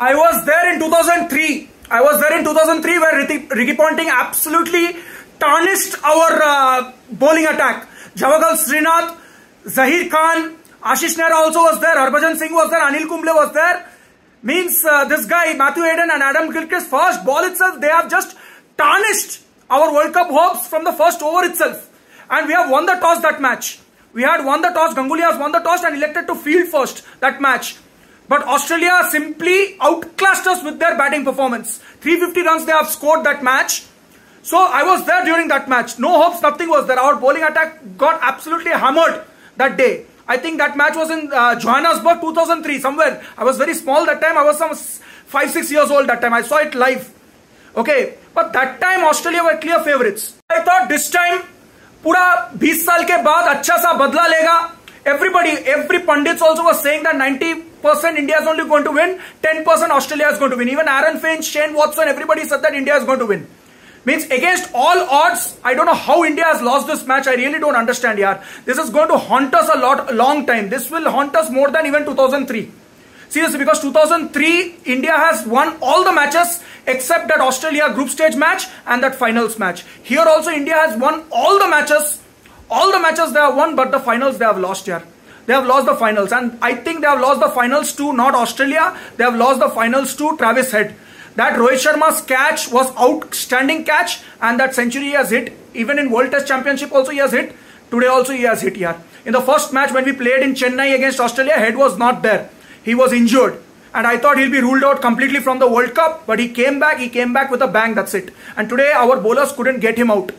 I was there in 2003. I was there in 2003 where Ricky, Ricky Ponting absolutely tarnished our uh, bowling attack. Javagal Srinath, Zaheer Khan, Ashish Nehra also was there, Harbhajan Singh was there, Anil Kumble was there. Means uh, this guy, Matthew Hayden and Adam Gilchrist, first ball itself, they have just tarnished our World Cup hopes from the first over itself. And we have won the toss that match. We had won the toss, Ganguly has won the toss and elected to field first that match. But Australia simply outclassed us with their batting performance. 350 runs they have scored that match. So I was there during that match. No hopes, nothing was there. Our bowling attack got absolutely hammered that day. I think that match was in uh, Johannesburg 2003 somewhere. I was very small that time. I was some 5 6 years old that time. I saw it live. Okay. But that time Australia were clear favorites. I thought this time पूरा 20 साल के बाद अच्छा सा बदला लेगा everybody every pundits also was saying that 90% India is only going to win 10% Australia is going to win. Even Aaron Finch Shane Watson everybody said that India is going to win. Means against all odds I don't know how India has lost this match. I really don't understand yaar. This is going to haunt us a lot a long time. This will haunt us more than even 2003 seriously because 2003 India has won all the matches except that Australia group stage match and that finals match. Here also India has won all the matches. All the matches they have won but the finals they have lost here they have lost the finals. And I think they have lost the finals to not Australia. They have lost the finals to Travis Head. That Rohit Sharma's catch was outstanding catch. And that century he has hit. Even in World Test Championship also he has hit. Today also he has hit here in the first match when we played in Chennai against Australia Head was not there. He was injured. And I thought he'll be ruled out completely from the World Cup. But he came back. He came back with a bang. That's it. And today our bowlers couldn't get him out.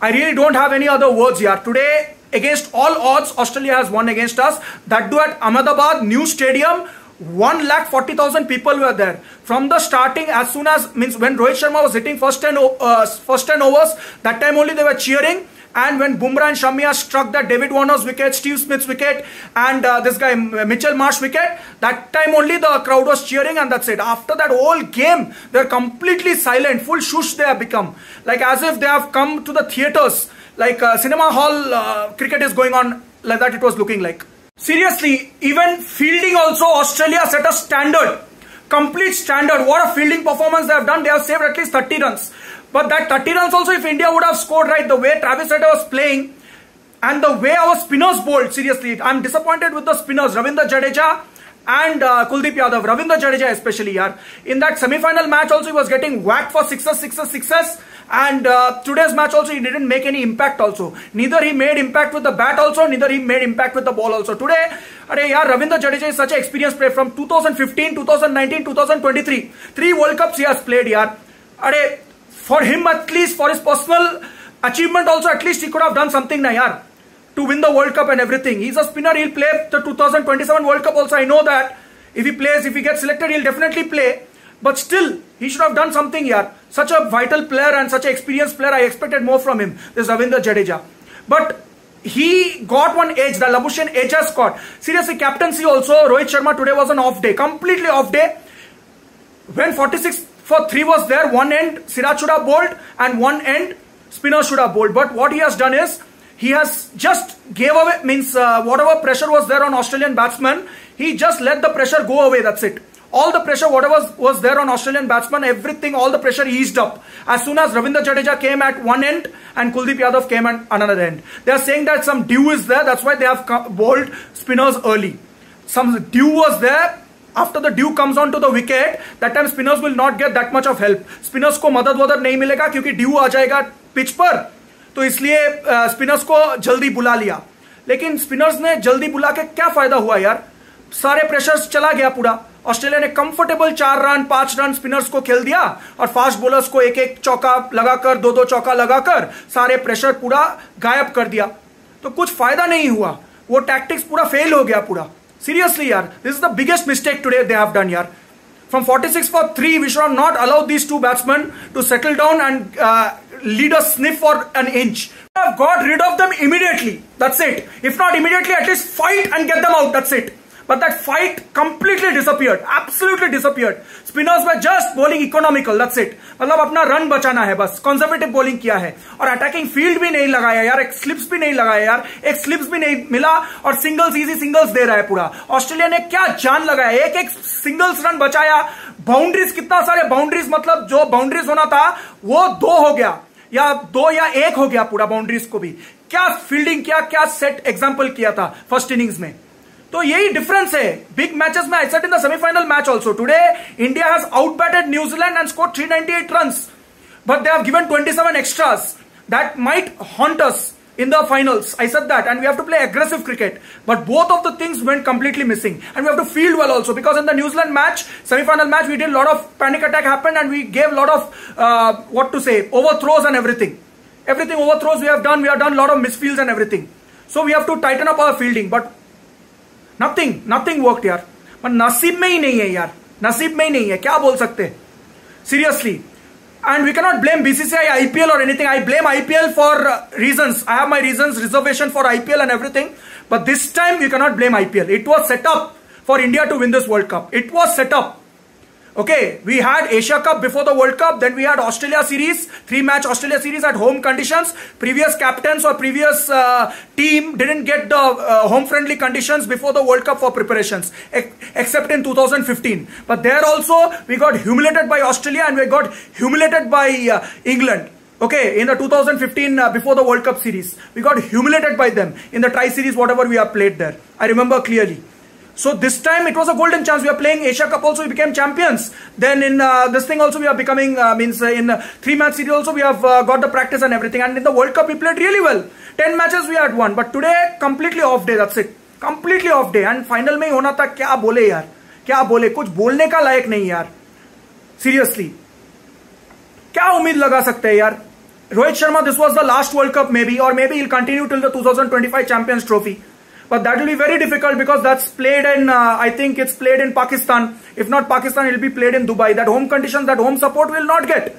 I really don't have any other words here. Today, against all odds, Australia has won against us. That do at Ahmedabad, new stadium. 1 lakh 40,000 people were there. From the starting, as soon as, means when Rohit Sharma was hitting first 10, uh, first 10 overs, that time only they were cheering. And when Bumrah and Shami struck that David Warner's wicket, Steve Smith's wicket, and uh, this guy Mitchell Marsh wicket, that time only the crowd was cheering, and that's it. After that whole game, they're completely silent, full shush they have become, like as if they have come to the theaters, like uh, cinema hall uh, cricket is going on, like that. It was looking like. Seriously, even fielding also, Australia set a standard complete standard. What a fielding performance they have done. They have saved at least 30 runs. But that 30 runs also, if India would have scored right, the way Travis Head was playing and the way our spinners bowled, seriously, I'm disappointed with the spinners. Ravindra Jadeja and uh, Kuldeep Yadav, Ravindra Jadeja especially, yeah. In that semi-final match also, he was getting whacked for sixes, sixes, sixes. And uh, today's match also, he didn't make any impact also. Neither he made impact with the bat also, neither he made impact with the ball also. Today, Arey, yeah, Ravindra Jadeja is such an experienced player from 2015, 2019, 2023. Three World Cups he has played, yeah. Arey, for him at least, for his personal achievement also, at least he could have done something na yaar, to win the World Cup and everything. He's a spinner, he'll play the 2027 World Cup also. I know that if he plays, if he gets selected, he'll definitely play. But still, he should have done something here. Such a vital player and such an experienced player, I expected more from him, this Ravindra Jadeja. But he got one edge, the Labuschagne edge has got. Seriously, captaincy also, Rohit Sharma today was an off day, completely off day. When 46 for 3 was there, one end Siraj should have bowled and one end spinner should have bowled. But what he has done is, he has just gave away, means uh, whatever pressure was there on Australian batsmen, he just let the pressure go away, that's it. All the pressure, whatever was, was there on Australian batsmen, everything, all the pressure eased up. As soon as Ravindra Jadeja came at one end and Kuldeep Yadav came at another end. They are saying that some dew is there, that's why they have bowled spinners early. Some dew was there, after the dew comes onto the wicket, that time spinners will not get that much of help. Spinners को मदद वदद नहीं मिलेगा क्योंकि dew आ जाएगा pitch पर तो इसलिए spinners को जल्दी बुला लिया लेकिन स्पिनर्स ने जल्दी बुला के क्या फ़ायदा हुआ यार सारे प्रेशर्स चला गया पूरा ऑस्ट्रेलिया ने कंफर्टेबल चार रन पाँच रन स्पिनर्स को खेल दिया और फास्ट बोलर्स को एक एक चौका लगाकर दो दो चौका लगाकर सारे प्रेशर पूरा गायब कर दिया। तो कुछ फ़ायदा नहीं हुआ। वो टैक्टिक्स पूरा फेल हो गया पूरा। सीरियसली यार this is the biggest mistake today they have done यार। From 46 for three we should not allow these two batsman to settle down and lead a sniff for an inch got rid of them immediately that's it if not immediately at least fight and get them out that set But that fight completely disappeared. Absolutely disappeared. Spinners were just bowling economical. That's it. मतलब अपना run बचाना है बस conservative bowling किया है और attacking field भी नहीं लगाया यार, एक स्लिप्स भी नहीं लगाया यार, एक स्लिप्स भी नहीं मिला और सिंगल्स इजी सिंगल्स दे रहा है पूरा ऑस्ट्रेलिया ने क्या जान लगाया, एक एक सिंगल्स रन बचाया बाउंड्रीज कितना सारे बाउंड्रीज मतलब जो बाउंड्रीज होना था, वो दो हो गया या दो या एक हो गया पूरा बाउंड्रीज को भी क्या फील्डिंग किया, क्या सेट एग्ज़ाम्पल किया था फ़र्स्ट इनिंग्स में तो यही डिफरेंस है बिग मैचेस में आई set in the semifinal match also today India has out batted New Zealand and score 398 runs but they have given 27 extras that might haunt us in the finals. I said that, and we have to play aggressive cricket. But both of the things went completely missing, and we have to field well also because in the New Zealand match, semi-final match, we did a lot of panic attack happened, and we gave a lot of uh, what to say overthrows and everything. Everything overthrows we have done. We have done a lot of misfields and everything. So we have to tighten up our fielding. But nothing nothing work यार पर नसीब में ही नहीं है यार नसीब में ही नहीं है क्या बोल सकते seriously and we cannot blame BCCI IPL और anything I blame IPL for reason I have my reason reservation for IPL and everything but this time you cannot blame IPL it was set up for India to win this world cup it was set up Okay, we had Asia Cup before the World Cup, then we had Australia series, three match Australia series at home conditions. Previous captains or previous uh, team didn't get the uh, home friendly conditions before the World Cup for preparations, ex- except in 2015. But there also we got humiliated by Australia and we got humiliated by uh, England. Okay, in the 2015 uh, before the World Cup series, we got humiliated by them in the tri series, whatever we have played there. I remember clearly. So this time it was a golden chance. We are playing Asia Cup also. We became champions. Then in uh, this thing also we are becoming uh, means uh, in three match series also we have uh, got the practice and everything. And in the World Cup we played really well. Ten matches we had won. But today completely off day. That's it. Completely off day. And final में ही होना था क्या बोले यार क्या बोले कुछ बोलने का लायक नहीं यार सीरियसली क्या उम्मीद लगा सकते हैं यार Rohit Sharma this was the last world cup maybe और maybe will continue till the 2025 champions trophy but that will be very difficult because that's played in uh, i think it's played in pakistan. If not pakistan it will be played in dubai. That home conditions that home support will not get.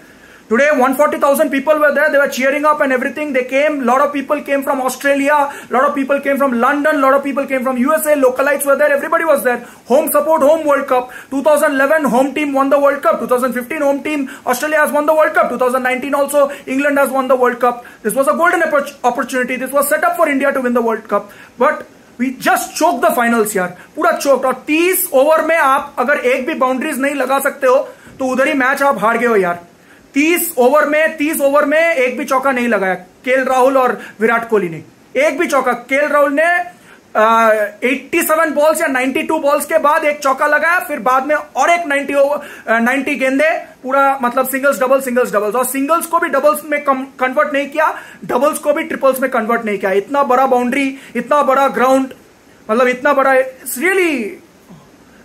Today 140000 people were there. They were cheering up and everything. They came a lot of people came from australia a lot of people came from london a lot of people came from usa localites were there everybody was there. Home support home world cup. 2011 home team won the world cup. 2015 home team australia has won the world cup. 2019 also england has won the world cup. This was a golden opportunity. This was set up for india to win the world cup. But we just choke the finals यार पूरा चोक और तीस over में आप अगर एक भी boundaries नहीं लगा सकते हो तो उधर ही मैच आप हार गए हो, यार. तीस ओवर में, तीस ओवर में एक भी चौका नहीं लगाया केल राहुल और विराट कोहली ने. एक भी चौका केल राहुल ने एट्टी सेवन बॉल्स या 92 बॉल्स के बाद एक चौका लगाया, फिर बाद में और एक नाइन्टी नाइन्टी गेंदे, पूरा मतलब सिंगल्स डबल सिंगल्स डबल्स और सिंगल्स को भी डबल्स में कन्वर्ट नहीं किया डबल्स को भी ट्रिपल्स में कन्वर्ट नहीं किया। इतना बड़ा बाउंड्री इतना बड़ा ग्राउंड मतलब इतना बड़ा really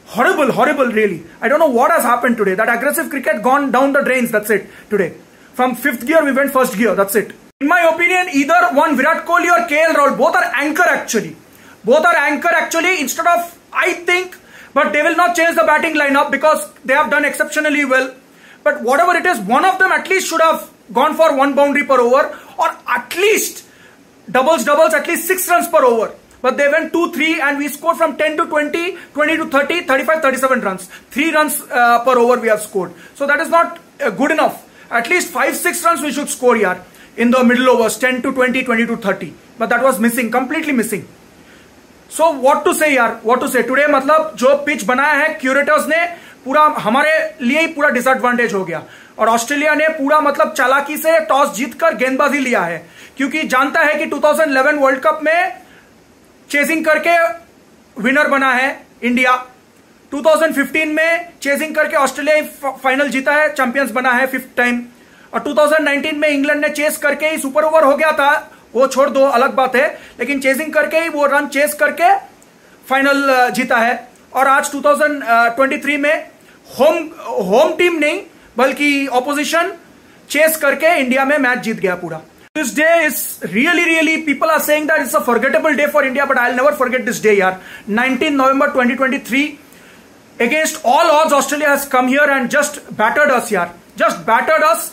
horrible horrible really I don't know what has happen today that aggressive cricket gone down the drain that's it today from fifth gear we went first gear that's it in my opinion इधर one Virat Kohli और K L Rahul both are anchor actually both are anchor actually instead of I think, but they will not change the batting lineup because they have done exceptionally well. But whatever it is, one of them at least should have gone for one boundary per over or at least doubles, doubles, at least six runs per over. But they went 2 3 and we scored from 10 to 20, 20 to 30, 35, 37 runs. 3 runs uh, per over we have scored. So that is not uh, good enough. At least 5 6 runs we should score here in the middle overs 10 to 20, 20 to 30. But that was missing, completely missing. So what to say यार? What to से today मतलब जो pitch बनाया है curators ने, पूरा हमारे लिए ही पूरा डिसएडवांटेज हो गया। और ऑस्ट्रेलिया ने पूरा मतलब चालाकी से टॉस जीतकर गेंदबाजी लिया है। क्योंकि जानता है कि 2011 वर्ल्ड कप में चेजिंग करके विनर बना है इंडिया 2015 में चेजिंग करके ऑस्ट्रेलिया फाइनल जीता है चैंपियंस बना है फिफ्थ टाइम और 2019 में इंग्लैंड ने चेस करके ही सुपर ओवर हो गया था। वो छोड़ दो, अलग बात है। लेकिन चेजिंग करके ही वो रन चेस करके फाइनल जीता है। और आज 2023 में होम होम टीम नहीं, बल्कि ऑपोजिशन चेस करके इंडिया में मैच जीत गया पूरा। This day is really really people are saying that it's a forgettable day for India but I never forget this day यार 19 November 2023 against all odds, australia has come here and just battered us, yaar just battered us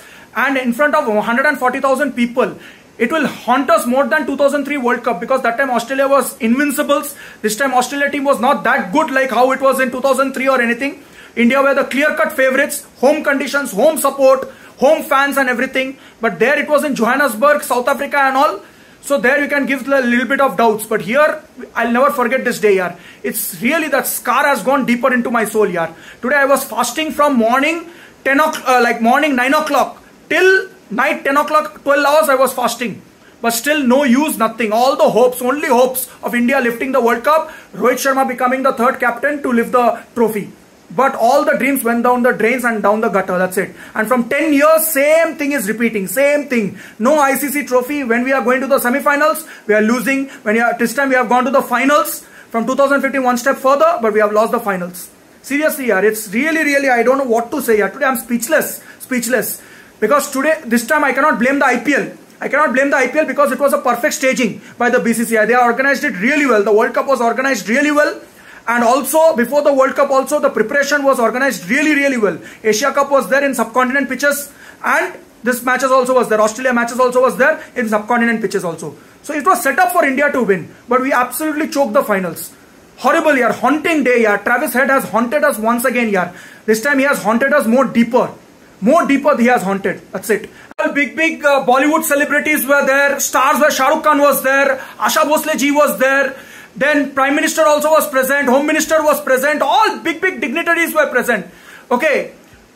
and in front of 140000 people. It will haunt us more than 2003 World Cup because that time Australia was invincibles. This time Australia team was not that good like how it was in 2003 or anything. India were the clear-cut favorites, home conditions, home support, home fans and everything. But there it was in Johannesburg, South Africa and all. So there you can give a little bit of doubts. But here, I'll never forget this day, yaar. It's really that scar has gone deeper into my soul, yaar. Today I was fasting from morning 10 o'clock, uh, like morning 9 o'clock till night 10 o'clock, 12 hours I was fasting. But still no use, nothing. All the hopes, only hopes of India lifting the World Cup. Rohit Sharma becoming the third captain to lift the trophy. But all the dreams went down the drains and down the gutter. That's it. And from 10 years, same thing is repeating. Same thing. No ICC trophy. When we are going to the semi-finals, we are losing. When are, this time we have gone to the finals. From 2015, one step further, but we have lost the finals. Seriously, yaar, it's really, really, I don't know what to say. Yaar. Today I'm speechless. Speechless. Because today, this time I cannot blame the IPL. I cannot blame the IPL because it was a perfect staging by the BCCI. They organized it really well. The World Cup was organized really well and also before the World Cup also the preparation was organized really really well. Asia Cup was there in subcontinent pitches and this matches also was there. Australia matches also was there in subcontinent pitches also. So it was set up for India to win but we absolutely choked the finals. Horrible year, haunting day year. Travis Head has haunted us once again year. This time he has haunted us more deeper. More deeper he has haunted. That's it. Big, big uh, Bollywood celebrities were there. Stars were Shah Rukh Khan was there. Asha Bhosle ji was there. Then Prime Minister also was present, Home Minister was present, all big, big dignitaries were present. Okay,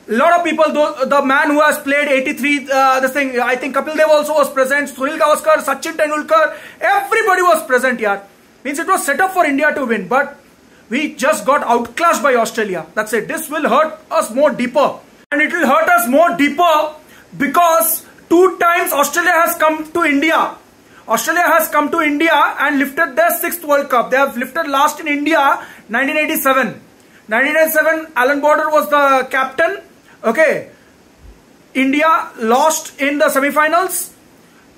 a lot of people, the man who has played 83, uh, this thing, I think Kapil Dev also was present, Sunil Gavaskar, Sachin Tendulkar, everybody was present here. Means it was set up for India to win, but we just got outclassed by Australia. That's it. This will hurt us more deeper. And it will hurt us more deeper because two times Australia has come to India Australia has come to India and lifted their sixth World Cup. They have lifted last in India 1987. 1987, Alan Border was the captain. Okay. India lost in the semi-finals.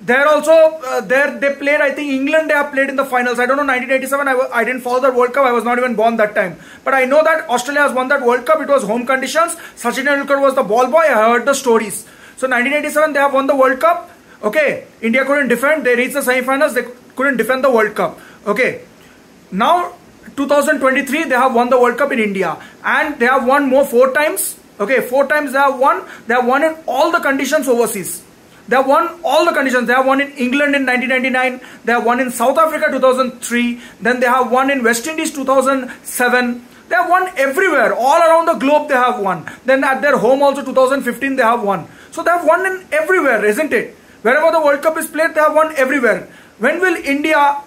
There also, uh, there they played, I think England they have played in the finals. I don't know, 1987, I, I didn't follow that World Cup. I was not even born that time. But I know that Australia has won that World Cup. It was home conditions. Sachin Tendulkar was the ball boy. I heard the stories. So 1987, they have won the World Cup. Okay, India couldn't defend. They reached the semi-finals. They couldn't defend the World Cup. Okay, now 2023 they have won the World Cup in India and they have won more four times. Okay, four times they have won. They have won in all the conditions overseas. They have won all the conditions. They have won in England in 1999. They have won in South Africa 2003. Then they have won in West Indies 2007. They have won everywhere. All around the globe they have won. Then at their home also 2015 they have won. So they have won in everywhere, isn't it? Wherever the World Cup is played, they have won everywhere. When will India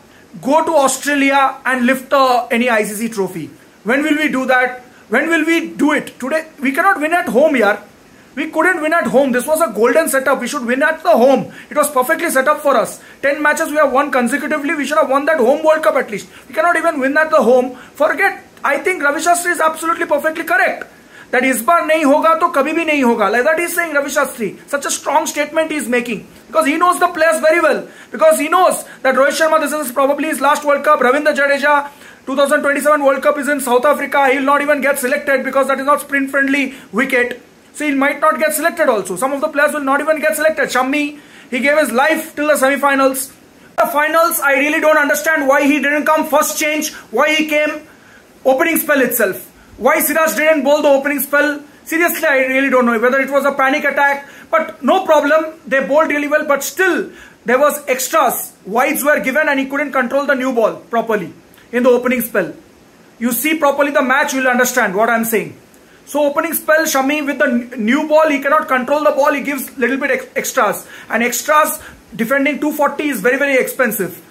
go to Australia and lift uh, any ICC trophy? When will we do that? When will we do it? Today, we cannot win at home here. We couldn't win at home. This was a golden setup. We should win at the home. It was perfectly set up for us. 10 matches we have won consecutively. We should have won that home World Cup at least. We cannot even win at the home. Forget, I think Ravi Shastri is absolutely perfectly correct. That is bar nahi hoga to kabhi bhi nahi hoga. Like that he is saying Ravi Shastri. Such a strong statement he is making. Because he knows the players very well. Because he knows that Rohit Sharma, this is probably his last World Cup. Ravindra Jadeja, 2027 World Cup is in South Africa. He will not even get selected because that is not sprint friendly wicket so he might not get selected also some of the players will not even get selected Shami he gave his life till the semi-finals the finals I really don't understand why he didn't come first change why he came opening spell itself why Siraj didn't bowl the opening spell? Seriously, I really don't know whether it was a panic attack. But no problem. They bowled really well. But still, there was extras. Wides were given and he couldn't control the new ball properly in the opening spell. You see properly the match, you will understand what I'm saying. So opening spell, Shami with the new ball, he cannot control the ball. He gives little bit extras. And extras defending 240 is very, very expensive.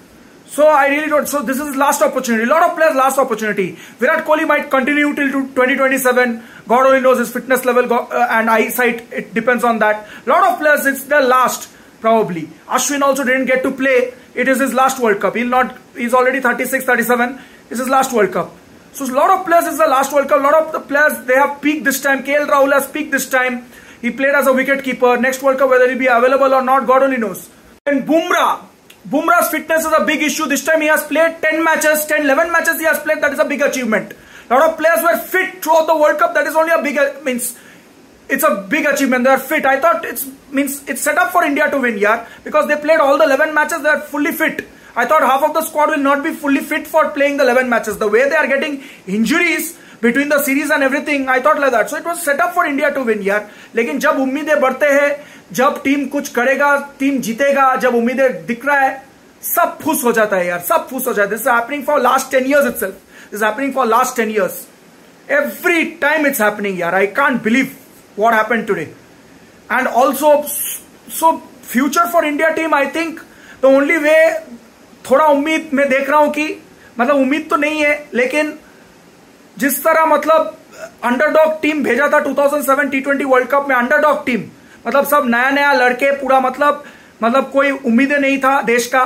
So I really don't. So this is last opportunity. A lot of players last opportunity. Virat Kohli might continue till 2027. God only knows his fitness level uh, and eyesight. It depends on that. A lot of players, it's their last probably. Ashwin also didn't get to play. It is his last World Cup. He'll not. He's already 36, 37. It's his last World Cup. So a lot of players is the last World Cup. A lot of the players they have peaked this time. KL Rahul has peaked this time. He played as a wicket keeper. Next World Cup whether he'll be available or not, God only knows. And Bumrah Bumrah's fitness is a big issue. This time he has played 10 matches, 10, 11 matches he has played. That is a big achievement. A lot of players were fit throughout the World Cup. That is only a big, means, it's a big achievement. They are fit. I thought it's, means, it's set up for India to win, yeah. Because they played all the 11 matches, they are fully fit. I thought half of the squad will not be fully fit for playing the 11 matches. The way they are getting injuries between the series and everything, I thought like that. So it was set up for India to win, yeah. लेकिन जब उम्मीदें बढ़ते हैं जब team कुछ करेगा team जीतेगा जब उम्मीदें दिख रहा है सब फुस हो जाता है यार सब फुस हो जाता है this happening for last ten years it self this happening for last ten years every time it's happening yaar i can't believe what happened today and also so future for india team i think the only way थोड़ा उम्मीद मैं देख रहा हूँ कि मतलब उम्मीद तो नहीं है, लेकिन जिस तरह मतलब अंडरडॉग टीम भेजा था 2007 टी20 वर्ल्ड कप में अंडरडॉग टीम मतलब सब नया नया लड़के, पूरा मतलब मतलब कोई उम्मीदें नहीं था देश का।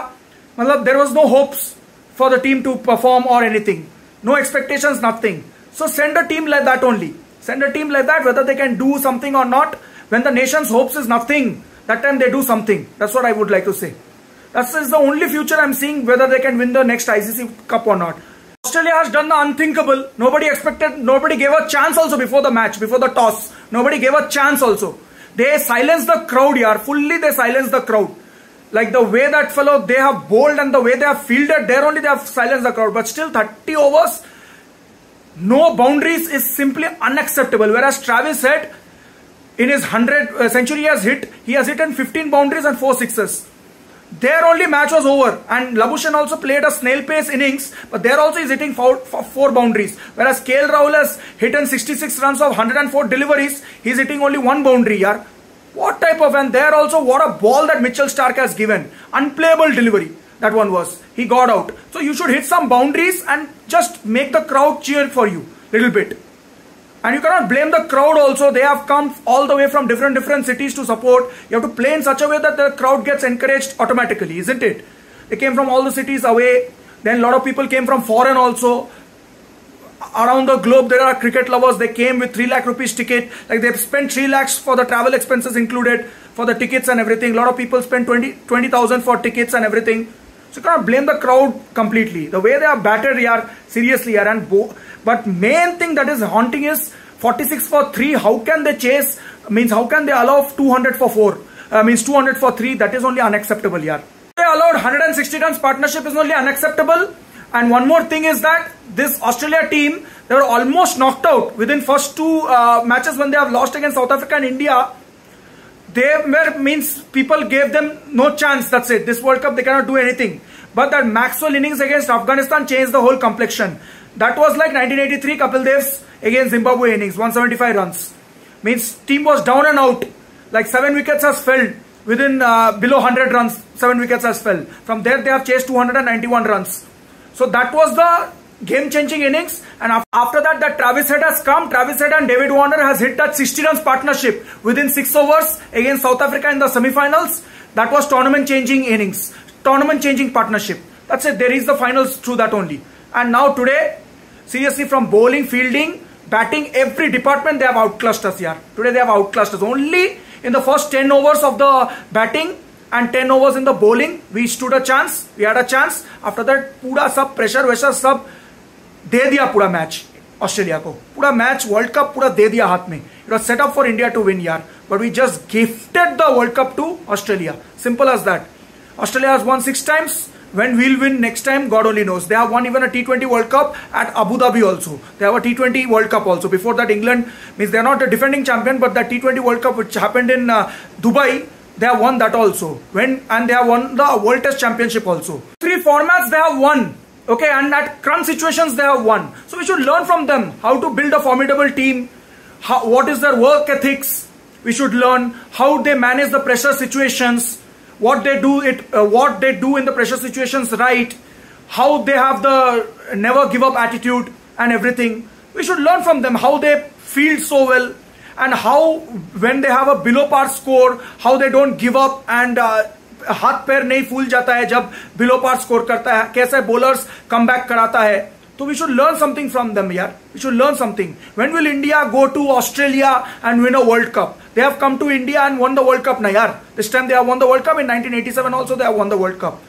मतलब there was no hopes for the team to perform और anything no expectation nothing so send a team like that only send a team like that whether they can do something और not when the nation hopes is nothing that time they do something that what I would like to say That is the only future I'm seeing whether they can win the next ICC Cup or not. Australia has done the unthinkable. Nobody expected, nobody gave a chance also before the match, before the toss. Nobody gave a chance also. They silenced the crowd here. Fully they silenced the crowd. Like the way that fellow, they have bowled and the way they have fielded, there only they have silenced the crowd. But still 30 overs, no boundaries is simply unacceptable. Whereas Travis Head in his 100 uh, century he has hit, he has hit in 15 boundaries and 4 sixes. There only match was over and Labuschagne also played a snail pace innings but there also is hitting four, four boundaries. Whereas KL Rahul has hit in 66 runs of 104 deliveries, he is hitting only one boundary here. What type of and there also what a ball that Mitchell Starc has given. Unplayable delivery that one was. He got out. So you should hit some boundaries and just make the crowd cheer for you little bit. And you cannot blame the crowd also. They have come all the way from different different cities to support. You have to play in such a way that the crowd gets encouraged automatically, isn't it? They came from all the cities away. Then a lot of people came from foreign also. Around the globe, there are cricket lovers. They came with 3 lakh rupees ticket. Like they've spent 3 lakhs for the travel expenses included for the tickets and everything. A lot of people spent 20 20,000 for tickets and everything. So you cannot blame the crowd completely. The way they are battered here, seriously here, and but main thing that is haunting is 46 for 3. How can they chase? Means how can they allow 200 for 4? Uh, means 200 for 3. That is only unacceptable here. They allowed 160 runs partnership is only unacceptable. And one more thing is that this Australia team, they were almost knocked out within first two uh, matches when they have lost against South Africa and India they were means people gave them no chance. That's it. This World Cup they cannot do anything. But that Maxwell innings against Afghanistan changed the whole complexion. That was like 1983 Kapil Dev's against Zimbabwe innings, 175 runs. Means team was down and out. Like seven wickets has fell within uh, below 100 runs. Seven wickets has fell. From there they have chased 291 runs. So that was the game changing innings and after that that Travis Head has come. Travis Head and David Warner has hit that 60 runs partnership within 6 overs against South Africa in the semi-finals. That was tournament changing innings tournament changing partnership. That's it. There is the finals through that only. And now today seriously from bowling fielding batting every department they have outclassed us here. Today they have outclassed us. Only in the first 10 overs of the batting and 10 overs in the bowling we stood a chance. We had a chance. After that pura sub pressure pressure sub दे दिया पूरा match Australia को पूरा match world cup पूरा दे दिया हाथ में it was set up for India to win यार but we just gifted the world cup to Australia simple as that Australia has won six times when we'll win next time god only knows they have won even a t20 world cup at abu dhabi also they have a t20 world cup also before that england means they're not a defending champion but that t20 world cup which happened in uh, dubai they have won that also when and they have won the world test championship also three formats they have won Okay, and at crunch situations they have won. So we should learn from them how to build a formidable team, how, what is their work ethics. We should learn how they manage the pressure situations, what they do it, uh, what they do in the pressure situations right, how they have the never give up attitude and everything. We should learn from them how they feel so well and how when they have a below par score, how they don't give up and uh, हाथ पैर नहीं फूल जाता है जब below par score करता है। कैसे bowlers come back कराता है। तो we should learn something from them यार। We should learn something when will India go to Australia and win a world cup they have come to India and won the world cup ना, यार। This time they have won the world cup in 1987 also they have won the world cup